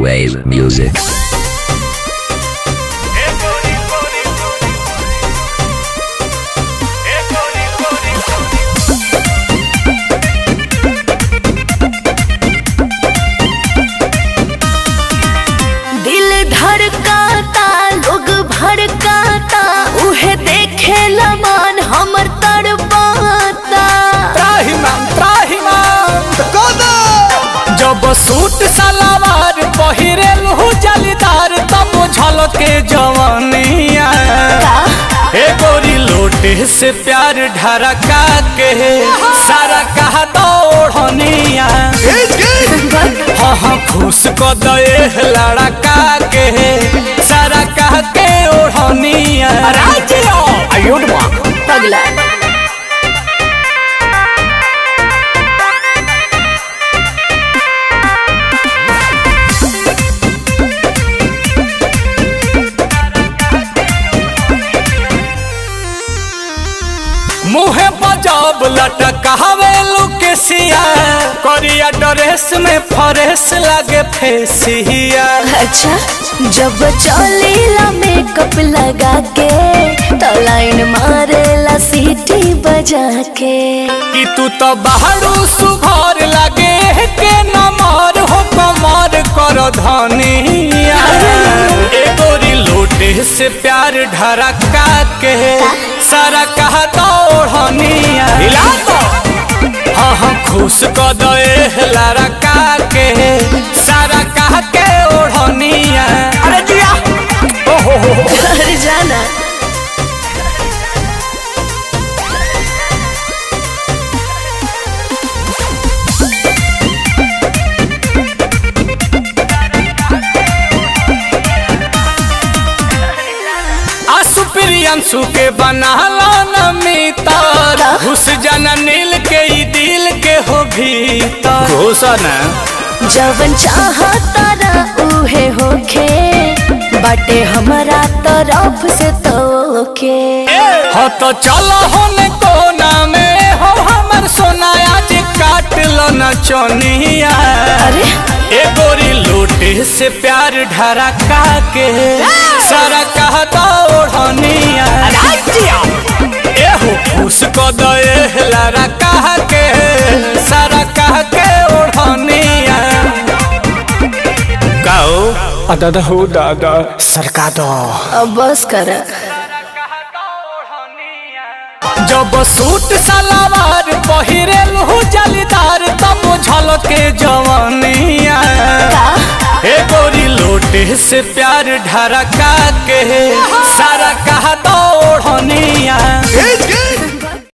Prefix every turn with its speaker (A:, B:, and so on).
A: Wave music.
B: दिल धड़काता लोग भड़काता देखे लमान हमर तड़पाता
C: त्राहिमाम त्राहिमाम जब सूट सलवार पहिरेल हु जलीदार तब झलके जवानिया। ए गोरी लोटे से प्यार ढरका के सारा कहा दौड़निया हाँ हाँ खुश को दे लड़का के सारा कह के ओढ़निया।
B: पगला
C: बजाब लटकावे लुकेसिया। करिया ड्रेस में फरेस लागे फेसिया।
B: अच्छा जब चलेला मेकअप लगा के तो लाइन मारेला सीटी बजा के
C: कि तू तो बाहरू सुघर लागे के नमर हो कमर कर लोटे से प्यार ढरका के सारा कहा दौड़निया हिला तो। हाँ हाँ खुश क दे लड़का प्रियंशु के बनाला न मितर घुस जाना नील के दिल के हो भीतर। घुसन
B: जवन चाहता ना उहे होखे बाटे हमारा तरफ़ से तोके
C: हो तो चलो होन कोना में हो हमर सोना आज काट लो न चोनिया।
B: अरे।
C: ए गोरी लोटे से प्यार ढरका के सारा कहता ओढ़निया ए खुश को दे लारा कह के सारा कह के ओढ़निया गाओ। दादा हो दादा। सरका दो।
B: अब बस कर।
C: जब सूट सलवार पहिरेल हु जलीदार तब झलके जवानिया। लोटे से प्यार ढरका के सारा कहा दौड़निया